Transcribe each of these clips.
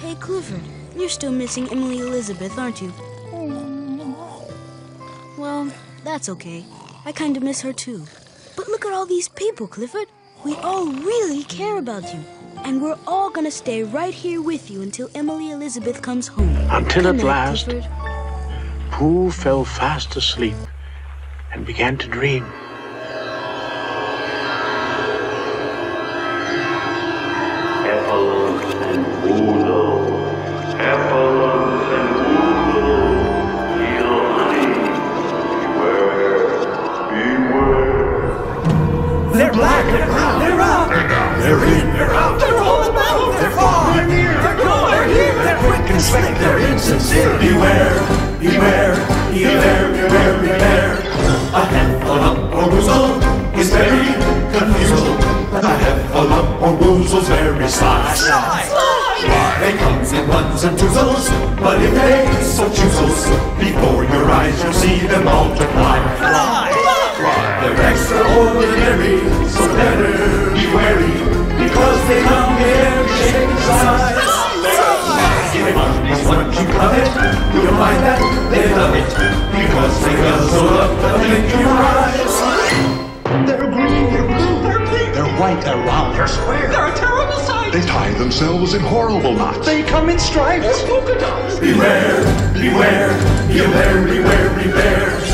Hey, Clifford, you're still missing Emily Elizabeth, aren't you? Well, that's okay. I kind of miss her too. But look at all these people, Clifford. We all really care about you. And we're all gonna stay right here with you until Emily Elizabeth comes home. Until at last, Clifford. Pooh fell fast asleep and began to dream. They're black, they're out, they're out, they're in, they're out, they're all about they're far, they're gone, they're here, they're wicked and snake, they're insincere. Beware, beware, beware, beware, beware. A heffalump or woozle is very confused. A heffalump or woozle's very sly. They comes in ones and twozles, but if they so choozles, before your eyes you'll see them multiply. Fly, fly. They're extraordinary, so better be wary, because they come in every shape and size. If money's what you covet, you'll find that they love it, because they guzzle up the blink in your eyes. They're green, they're blue, they're pink, they're white, they're they're square. They're a terrible sight. They tie themselves in horrible knots. They come in stripes. polka dots. Beware, beware, beware, beware, beware. They're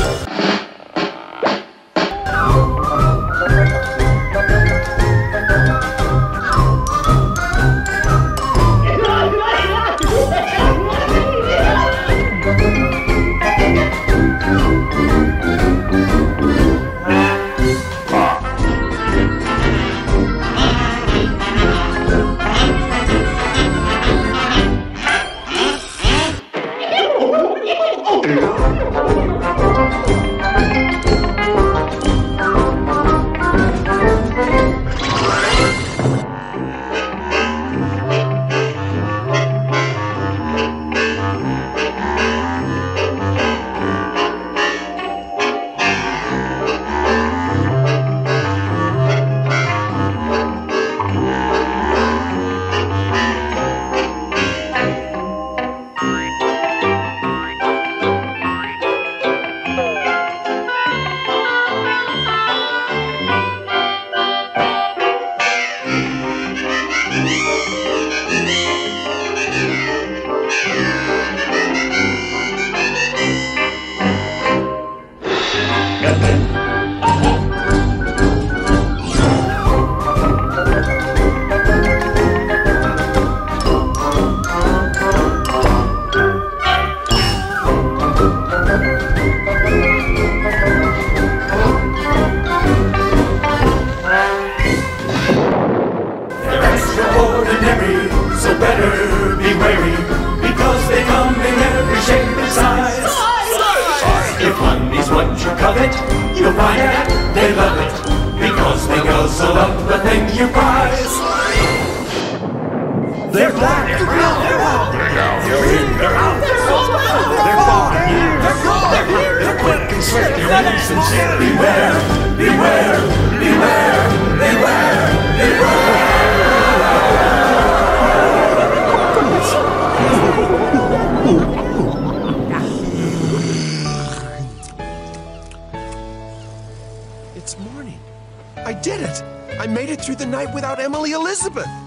what you covet, you'll find that they love it, because they guzzle up the things you prize. They're black, they're brown, they're out, they're down, they're in, they're out, they're all they're far, they're near, they're gone, they're quick and swift, they're insincere. Beware, beware, beware, beware, Morning. I did it. I made it through the night without Emily Elizabeth.